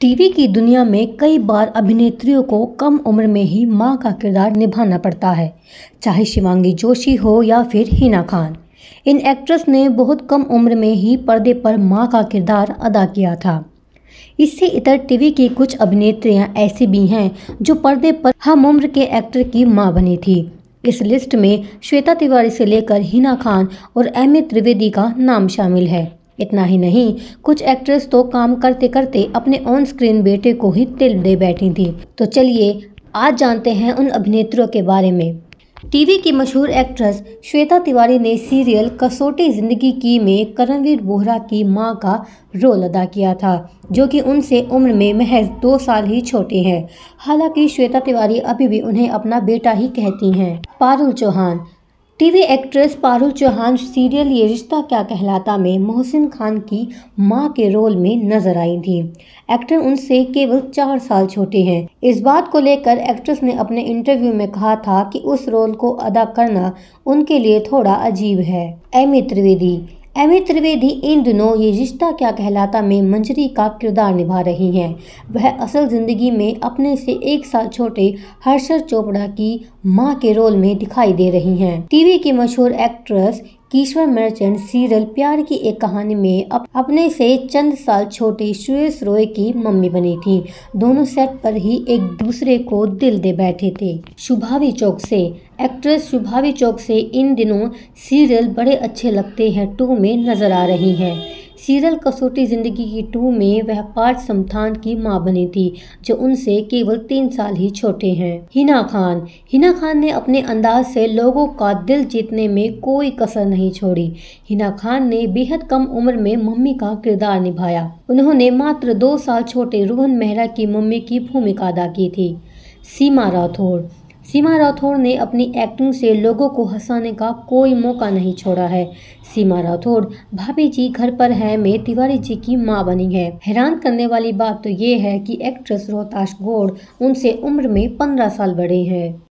TV की दुनिया में कई बार अभिनेत्रियों को कम उम्र में ही माँ का किरदार निभाना पड़ता है, चाहे शिवांगी जोशी हो या फिर हिना खान। इन एक्ट्रेस ने बहुत कम उम्र में ही पर्दे पर माँ का किरदार अदा किया था। इससे इतर टीवी की कुछ अभिनेत्रियाँ ऐसी भी हैं जो पर्दे पर हम उम्र के एक्टर की माँ बनी थी। इस लिस्ट में श्वेता तिवारी से लेकर हिना खान और एम त्रिवेदी का नाम शामिल है। इतना ही नहीं, कुछ एक्ट्रेस तो काम करते करते अपने ऑन स्क्रीन बेटे को ही तिल दे बैठी थी। तो चलिए, आज जानते हैं उन अभिनेत्रियों के बारे में। टीवी की मशहूर एक्ट्रेस श्वेता तिवारी ने सीरियल कसौटी ज़िंदगी की में करणवीर बोहरा की माँ का रोल अदा किया था, जो कि उनसे उम्र में महज दो साल ही छोटे हैं। हालाँकि श्वेता तिवारी अभी भी उन्हें अपना बेटा ही कहती हैं। Parul Chauhan TV actress Parul Chauhan serial Yeh Rishta Kya कहलाता में मोहसिन खान की माँ के रोल में नज़र आई थी। एक्टर उनसे केवल चार साल छोटे हैं। इस बात को लेकर एक्ट्रेस ने अपने इंटरव्यू में कहा था कि उस रोल को अदा करना उनके लिए थोड़ा अजीब है। एमी त्रिवेदी एमी त्रिवेदी इन दिनों ये रिश्ता क्या कहलाता में मंजरी का किरदार निभा रही हैं। वह असल ज़िंदगी में अपने से एक साल छोटे हर्षर चोपड़ा की माँ के रोल में दिखाई दे रही हैं। टीवी की मशहूर एक्ट्रेस कीश्वर मर्चेंट सीरियल प्यार की एक कहानी में अप, अपने से चंद साल छोटे सुरेश रॉय की मम्मी बनी थी। दोनों सेट पर ही एक दूसरे को दिल दे बैठे थे। शुभावी चौक से एक्ट्रेस शुभावी चौक से इन दिनों सीरियल बड़े अच्छे लगते हैं टू में नज़र आ रही हैं। सीरियल कसौटी ज़िंदगी की टू में वह पार्थ समथान की माँ बनी थी, जो उनसे केवल तीन साल ही छोटे हैं। हिना खान। हिना खान ने अपने अंदाज से लोगों का दिल जीतने में कोई कसर नहीं छोड़ी। हिना खान ने बेहद कम उम्र में मम्मी का किरदार निभाया। उन्होंने मात्र दो साल छोटे रोहन मेहरा की मम्मी की भूमिका अदा की थी। सीमा राठौड़ सीमा राठौड़ ने अपनी एक्टिंग से लोगों को हंसाने का कोई मौका नहीं छोड़ा है। सीमा राठौड़ भाभी जी घर पर है, में तिवारी जी की माँ बनी है। हैरान करने वाली बात तो ये है कि एक्ट्रेस रोहताश गौड़ उनसे उम्र में पंद्रह साल बड़े हैं।